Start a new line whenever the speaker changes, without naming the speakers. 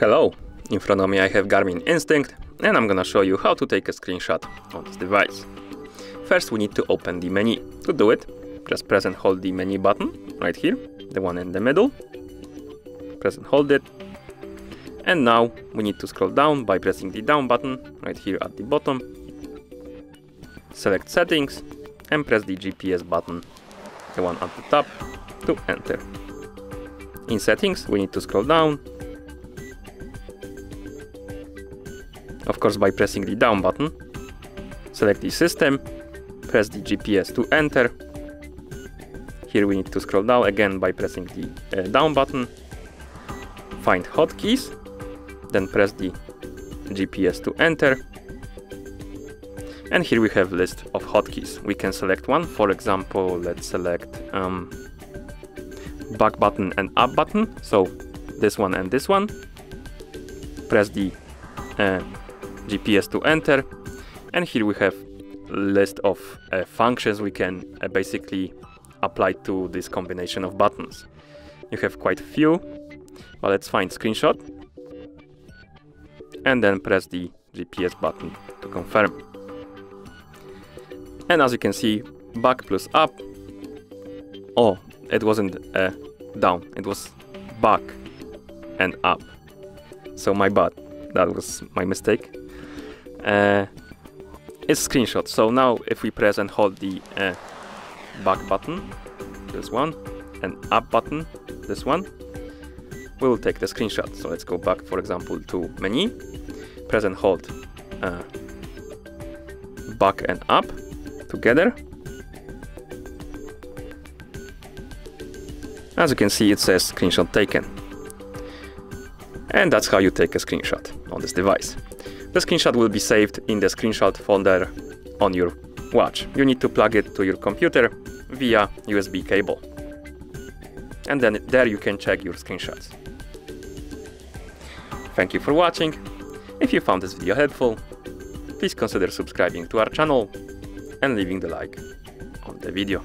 Hello, in front of me I have Garmin Instinct and I'm gonna show you how to take a screenshot on this device. First we need to open the menu. To do it, just press and hold the menu button right here, the one in the middle. Press and hold it. And now we need to scroll down by pressing the down button right here at the bottom. Select settings and press the GPS button, the one at the top, to enter. In settings we need to scroll down of course by pressing the down button. Select the system, press the GPS to enter. Here we need to scroll down again by pressing the uh, down button. Find hotkeys, then press the GPS to enter. And here we have list of hotkeys. We can select one, for example, let's select um, back button and up button. So this one and this one. Press the uh, GPS to enter. And here we have list of uh, functions we can uh, basically apply to this combination of buttons. You have quite a few, but let's find screenshot. And then press the GPS button to confirm. And as you can see, back plus up. Oh, it wasn't uh, down, it was back and up. So my bad, that was my mistake uh, is screenshot. So now if we press and hold the uh, back button, this one, and up button, this one, we will take the screenshot. So let's go back, for example, to menu, press and hold uh, back and up together. As you can see, it says screenshot taken. And that's how you take a screenshot on this device. The screenshot will be saved in the screenshot folder on your watch. You need to plug it to your computer via USB cable. And then there you can check your screenshots. Thank you for watching. If you found this video helpful, please consider subscribing to our channel and leaving the like on the video.